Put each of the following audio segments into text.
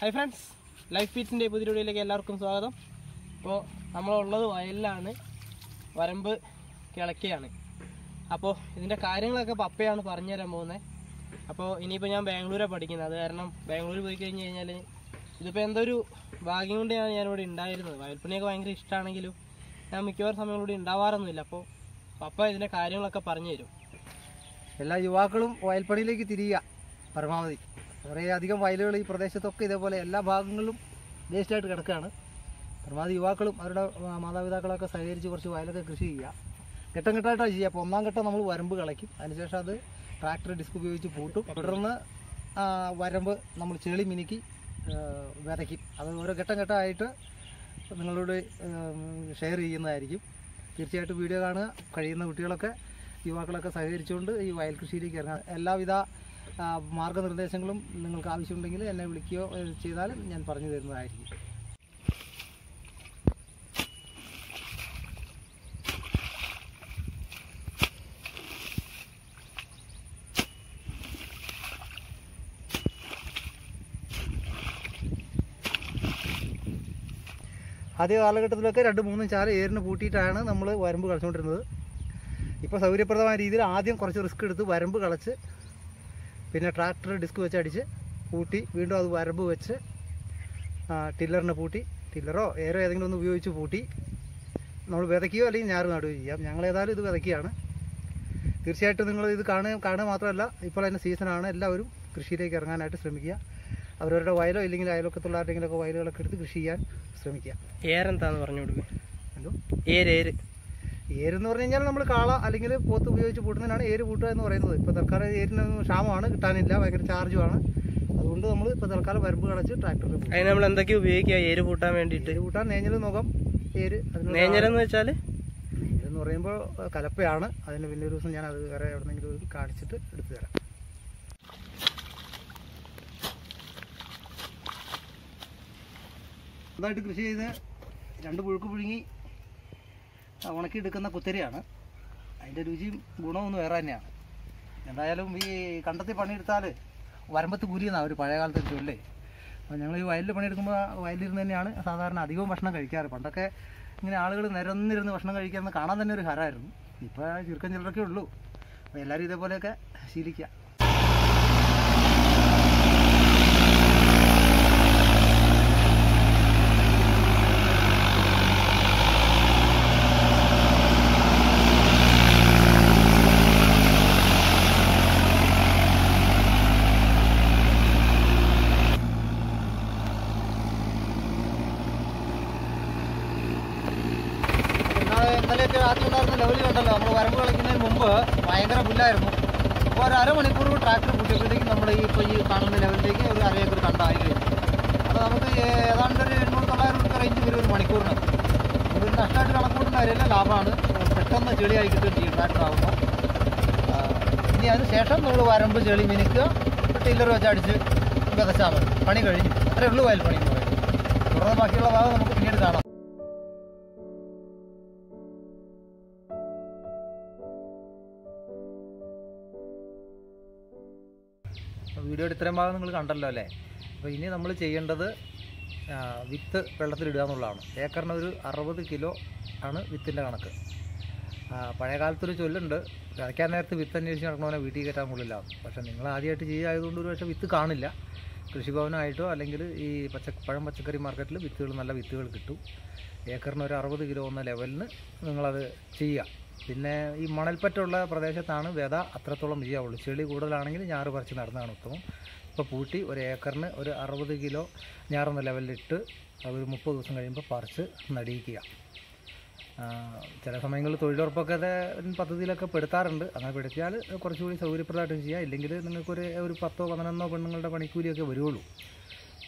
Hi friends life ഫീറ്റ്സിന്റെ പുതിയ വീഡിയോയിലേക്ക് എല്ലാവർക്കും സ്വാഗതം. ഇപ്പോൾ നമ്മളുള്ളത് വയലിലാണ് വരമ്പ് കിളക്കുകയാണ് അപ്പോൾ ഇതിന്റെ കാര്യങ്ങളൊക്കെ പപ്പയാണ് പറഞ്ഞു തരാൻ പോകുന്നത് അപ്പോൾ ഇനിയിപ്പോൾ ഞാൻ ബാംഗ്ലൂരാണ് പഠിക്കുന്നത്. അത് കാരണം ബാംഗ്ലൂർ പോയി കഴിഞ്ഞ് കഴിഞ്ഞാൽ ഇതിപ്പോൾ എന്തൊരു ഭാഗ്യം കൊണ്ടാണ് ഞാനിവിടെ ഉണ്ടായിരുന്നത്. വയൽപ്പണിയൊക്കെ ഭയങ്കര ഇഷ്ടമാണെങ്കിലും ഞാൻ മിക്കവാറും സമയം ഇവിടെ ഉണ്ടാവാറൊന്നുമില്ല. അപ്പോൾ പപ്പ ഇതിന്റെ കാര്യങ്ങളൊക്കെ പറഞ്ഞു തരും. എല്ലാ യുവാക്കളും വയൽപ്പണിയിലേക്ക് തിരിയുക പരമാവധി. കുറേ അധികം വയലുകൾ ഈ പ്രദേശത്തൊക്കെ ഇതേപോലെ എല്ലാ ഭാഗങ്ങളിലും വേസ്റ്റായിട്ട് കിടക്കുകയാണ്. പരമാവധി യുവാക്കളും അവരുടെ മാതാപിതാക്കളൊക്കെ സഹകരിച്ച് കുറച്ച് വയലൊക്കെ കൃഷി ചെയ്യുക. ഘട്ടം ഘട്ടമായിട്ടാണ് ചെയ്യുക. അപ്പോൾ ഒന്നാം ഘട്ടം നമ്മൾ വരമ്പ് കളയ്ക്കും. അതിനുശേഷം അത് ട്രാക്ടർ ഡിസ്ക് ഉപയോഗിച്ച് പൂട്ടും. തുടർന്ന് വരമ്പ് നമ്മൾ ചെളി മിനുക്കി വിതയ്ക്കും. അത് ഓരോ ഘട്ടം ഘട്ടമായിട്ട് നിങ്ങളോട് ഷെയർ ചെയ്യുന്നതായിരിക്കും. തീർച്ചയായിട്ടും വീഡിയോ കാണുക. കഴിയുന്ന കുട്ടികളൊക്കെ യുവാക്കളൊക്കെ സഹകരിച്ചുകൊണ്ട് ഈ വയൽ കൃഷിയിലേക്ക് ഇറങ്ങാം. എല്ലാവിധ ആ, മാർഗനിർദ്ദേശങ്ങളും നിങ്ങൾക്ക് ആവശ്യമുണ്ടെങ്കിൽ എന്നെ വിളിക്കുകയോ ചെയ്താൽ ഞാൻ പറഞ്ഞു തരുന്നതായിരിക്കും. ആദ്യ കാലഘട്ടത്തിലൊക്കെ രണ്ട് മൂന്നും ചാല ഏരിന് പൂട്ടിയിട്ടാണ് നമ്മൾ വരമ്പ് കളിച്ചുകൊണ്ടിരുന്നത്. ഇപ്പോൾ സൗകര്യപ്രദമായ രീതിയിൽ ആദ്യം കുറച്ച് റിസ്ക് എടുത്ത് വരമ്പ് കളച്ച് പിന്നെ ട്രാക്ടർ ഡിസ്ക് വെച്ച് അടിച്ച് പൂട്ടി വീണ്ടും അത് വരമ്പ് വെച്ച് ടില്ലറിനെ പൂട്ടി. ടില്ലറോ ഏരോ ഏതെങ്കിലും ഒന്ന് ഉപയോഗിച്ച് പൂട്ടി. നമ്മൾ വിതയ്ക്കുകയോ അല്ലെങ്കിൽ ഞാറ് നടുകയോ ചെയ്യാം. ഞങ്ങൾ ഏതായാലും ഇത് വിതയ്ക്കുകയാണ്. തീർച്ചയായിട്ടും നിങ്ങൾ ഇത് കാണുക കാണുക മാത്രമല്ല ഇപ്പോൾ അതിന്റെ സീസണാണ് എല്ലാവരും കൃഷിയിലേക്ക് ഇറങ്ങാനായിട്ട് ശ്രമിക്കുക. അവരവരുടെ വയലോ ഇല്ലെങ്കിൽ അയലൊക്കത്തുള്ള ആരുടെങ്കിലൊക്കെ വയലുകളൊക്കെ എടുത്ത് കൃഷി ചെയ്യാൻ ശ്രമിക്കുക. ഏരെന്താന്ന് പറഞ്ഞു കൊടുക്കുക എന്തോ? ഏര് ഏര് ഏരെന്ന് പറഞ്ഞു കഴിഞ്ഞാൽ നമ്മൾ കാള അല്ലെങ്കിൽ പോത്ത് ഉപയോഗിച്ച് പൂട്ടുന്നതിനാണ് ഏര് പൂട്ടുക എന്ന് പറയുന്നത്. ഇപ്പോൾ തൽക്കാലം ഏരിന് ക്ഷാമമാണ് കിട്ടാനില്ല ഭയങ്കര ചാർജുമാണ് അതുകൊണ്ട് നമ്മൾ ഇപ്പോൾ തൽക്കാലം വരമ്പ് കളച്ച് ട്രാക്ടറിൽ അതിന് നമ്മൾ എന്തൊക്കെ ഉപയോഗിക്കുക? ഏര് പൂട്ടാൻ വേണ്ടിയിട്ട്. ഏര് പൂട്ടാൻ നേഞ്ഞൽ നോക്കാം ഏര് അതിന് നേഞ്ഞരെന്ന് വെച്ചാൽ എന്ന് പറയുമ്പോൾ കലപ്പയാണ്. അതിന് പിന്നെ ഒരു ദിവസം ഞാൻ അത് വേറെ എവിടെന്നെങ്കിലും കാണിച്ചിട്ട് എടുത്തു തരാം. സ്വന്തമായിട്ട് കൃഷി ചെയ്ത് രണ്ട് പുഴുക്ക് പുഴുങ്ങി ഉണക്കിയെടുക്കുന്ന കുത്തരിയാണ്. അതിന്റെ രുചിയും ഗുണവും ഒന്ന് വേറെ തന്നെയാണ്. എന്തായാലും ഈ കണ്ടത്തിൽ പണിയെടുത്താൽ വരമ്പത്ത് കൂലിയെന്നാണ് ഒരു പഴയ കാലത്തെ ചൊല്ലേ. അപ്പോൾ ഞങ്ങൾ ഈ വയലിൽ പണിയെടുക്കുമ്പോൾ വയലിലിരുന്ന് തന്നെയാണ് സാധാരണ അധികവും ഭക്ഷണം കഴിക്കാറ്. പണ്ടൊക്കെ ഇങ്ങനെ ആളുകൾ നിരന്നിരുന്ന് ഭക്ഷണം കഴിക്കാമെന്ന് കാണാൻ തന്നെ ഒരു ഹരമായിരുന്നു. ഇപ്പോൾ ചുരുക്കം ചിലരൊക്കെ ഉള്ളൂ. അപ്പോൾ എല്ലാവരും ഇതേപോലെയൊക്കെ ശീലിക്കുക. ഇന്നലെയൊക്കെ ആദ്യം ഉണ്ടായിരുന്ന ലെവലിൽ കണ്ടല്ലോ നമ്മൾ വരമ്പ് കളിക്കുന്നതിന് മുമ്പ് ഭയങ്കര പുല്ലായിരുന്നു. അപ്പോൾ ഒരു അരമണിക്കൂർ ട്രാക്ടർ കൂട്ടിയപ്പോഴത്തേക്കും നമ്മൾ ഈ ഇപ്പോൾ ഈ കാണുന്ന ലെവലിലേക്ക് ഒരു അര ഏക്കർ കണ്ടായി കഴിഞ്ഞു അപ്പോൾ നമുക്ക് ഏതാണ്ട് ഒരു എണ്ണൂറ് തൊള്ളായിരം രൂപ റേഞ്ച് വരും ഒരു മണിക്കൂറിന്. ഒരു നഷ്ടമായിട്ട് കണക്കൂട്ടുന്ന കാര്യമല്ല ലാഭമാണ്. പെട്ടെന്ന് ചെളിയായി കിട്ടുകയും ചെയ്യും ട്രാക്ടർ ആകുമ്പോൾ ഇനി അതിന് ശേഷം നമ്മൾ വരമ്പ് ചെളി മിനുക്കുക ടില്ലർ വെച്ച് അടിച്ച് വിതച്ചാൽ മതി. പണി കഴിഞ്ഞു. അത്രേ വയൽ പണി എന്ന് തുടർന്ന് ബാക്കിയുള്ള ഭാഗം നമുക്ക് പിന്നീട് കാണാം. വീഡിയോയുടെ ഇത്രയും ഭാഗം നിങ്ങൾ കണ്ടല്ലോ അല്ലേ? അപ്പോൾ ഇനി നമ്മൾ ചെയ്യേണ്ടത് വിത്ത് വെള്ളത്തിലിടുക എന്നുള്ളതാണ്. ഏക്കറിന് ഒരു അറുപത് കിലോ ആണ് വിത്തിന്റെ കണക്ക്. പഴയ കാലത്തൊരു ചൊല്ലുണ്ട് വിതയ്ക്കാൻ നേരത്ത് വിത്ത് അന്വേഷിച്ച് നടക്കണവനെ വീട്ടിൽ കയറ്റാൻ കൊള്ളില്ല പക്ഷേ നിങ്ങൾ ആദ്യമായിട്ട് ചെയ്യായതുകൊണ്ട് ഒരു പക്ഷേ വിത്ത് കാണില്ല. കൃഷിഭവനായിട്ടോ അല്ലെങ്കിൽ ഈ പച്ച പഴം പച്ചക്കറി മാർക്കറ്റിൽ വിത്തുകൾ നല്ല വിത്തുകൾ കിട്ടും. ഏക്കറിന് ഒരു അറുപത് കിലോ എന്ന ലെവലിന് നിങ്ങളത് ചെയ്യുക. പിന്നെ ഈ മണൽപ്പറ്റുള്ള പ്രദേശത്താണ് വിത അത്രത്തോളം ചെയ്യാവുള്ളൂ ചെളി കൂടുതലാണെങ്കിൽ ഞാറ് പറിച്ച് നടന്നതാണ് ഉത്തമം. ഇപ്പോൾ പൂട്ടി ഒരു ഏക്കറിന് ഒരു അറുപത് കിലോ ഞാറെന്ന ലെവലിലിട്ട് അതൊരു മുപ്പത് ദിവസം കഴിയുമ്പോൾ പറിച്ച് നടിയിക്കുക. ചില സമയങ്ങളിൽ തൊഴിലുറപ്പൊക്കെ പദ്ധതിയിലൊക്കെ പെടുത്താറുണ്ട്. അങ്ങനെ പെടുത്തിയാൽ കുറച്ചുകൂടി സൗകര്യപ്രദമായിട്ടും ചെയ്യാം. ഇല്ലെങ്കിൽ നിങ്ങൾക്കൊരു ഒരു പത്തോ പതിനൊന്നോ പെണ്ണുങ്ങളുടെ പണിക്കൂലിയൊക്കെ വരുള്ളൂ.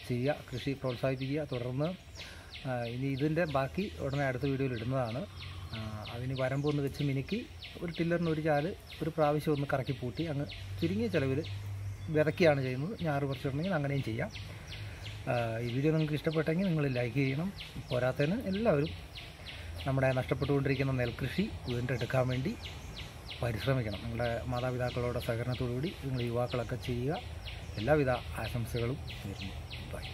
ചെയ്യുക കൃഷി പ്രോത്സാഹിപ്പിക്കുക തുടർന്ന് ഇനി ഇതിന്റെ ബാക്കി ഉടനെ അടുത്ത വീഡിയോയിൽ ഇടുന്നതാണ്. അതിന് വരമ്പൊന്ന് വെച്ച് മിനുക്കി ഒരു ടില്ലറിന് ഒരു ചാൽ ഒരു പ്രാവശ്യം ഒന്ന് കറക്കി പൂട്ടി അങ്ങ് ചുരുങ്ങിയ ചിലവിൽ വിതയ്ക്കുകയാണ് ചെയ്യുന്നത്. ഞാറ് പറിച്ചിട്ടുണ്ടെങ്കിൽ അങ്ങനെയും ചെയ്യാം. ഈ വീഡിയോ നിങ്ങൾക്ക് ഇഷ്ടപ്പെട്ടെങ്കിൽ നിങ്ങൾ ലൈക്ക് ചെയ്യണം. പോരാത്തതിന് എല്ലാവരും നമ്മുടെ നഷ്ടപ്പെട്ടുകൊണ്ടിരിക്കുന്ന നെൽകൃഷി വീണ്ടെടുക്കാൻ വേണ്ടി പരിശ്രമിക്കണം. നിങ്ങളുടെ മാതാപിതാക്കളുടെ സഹകരണത്തോടുകൂടി നിങ്ങൾ യുവാക്കളൊക്കെ ചെയ്യുക. എല്ലാവിധ ആശംസകളും നേരുന്നു. ബൈ